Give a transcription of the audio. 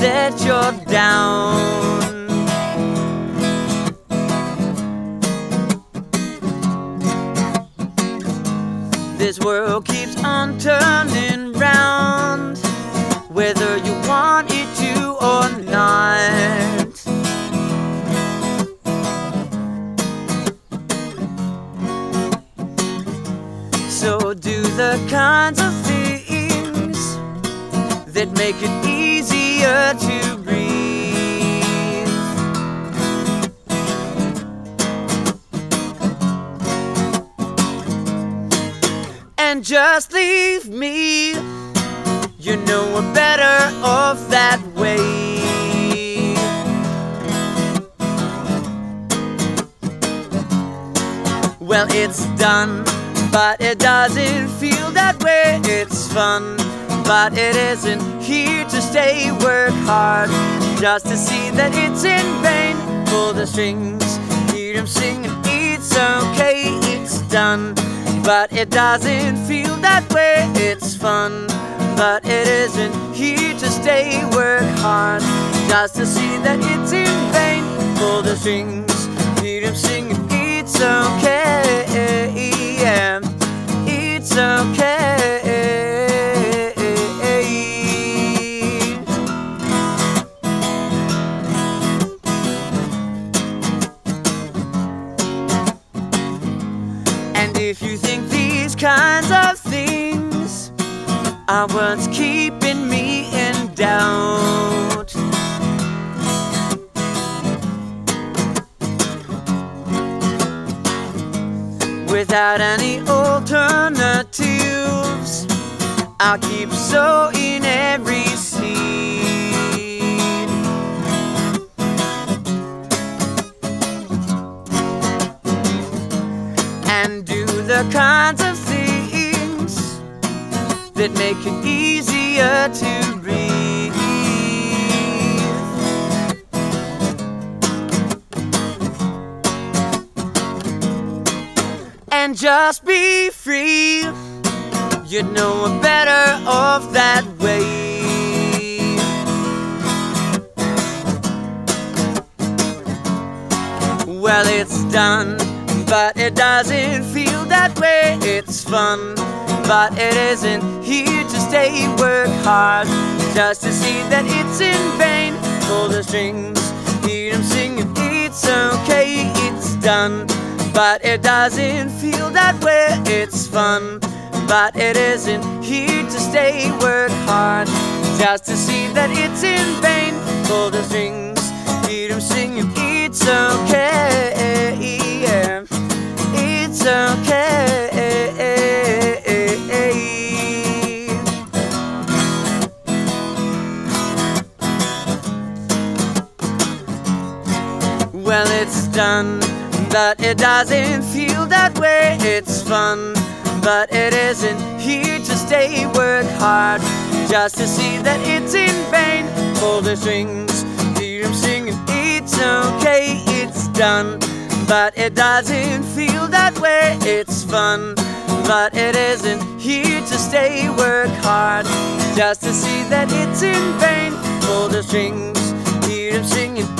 that you're down. This world keeps on turning round, whether you want it to or not. So do the kinds of that make it easier to breathe. And just leave me. You know we're better off that way. Well, it's done, but it doesn't feel that way. It's fun, but it isn't here to stay. Work hard just to see that it's in vain. Pull the strings, hear them singing. It's okay, it's done, but it doesn't feel that way. It's fun, but it isn't here to stay. Work hard just to see that it's in vain. Pull the strings, hear them singing. If you think these kinds of things are what's keeping me in doubt. Without any alternatives, I'll keep sowing every the kinds of things that make it easier to breathe. And just be free. you'd know we're better off that way. Well, it's done, but it doesn't feel that way. It's fun, but it isn't here to stay. Work hard just to see that it's in vain. Pull the strings, hear them singing. It's okay, it's done, but it doesn't feel that way. It's fun, but it isn't here to stay. Work hard just to see that it's in vain. Pull the strings, hear them singing. It's okay. It's okay. Well, it's done, but it doesn't feel that way. It's fun, but it isn't here to stay. Work hard just to see that it's in vain. Pull the strings, hear them singing. It's okay, it's done, but it doesn't feel that way. It's fun, but it isn't here to stay. Work hard just to see that it's in vain. Pull the strings, hear them singing.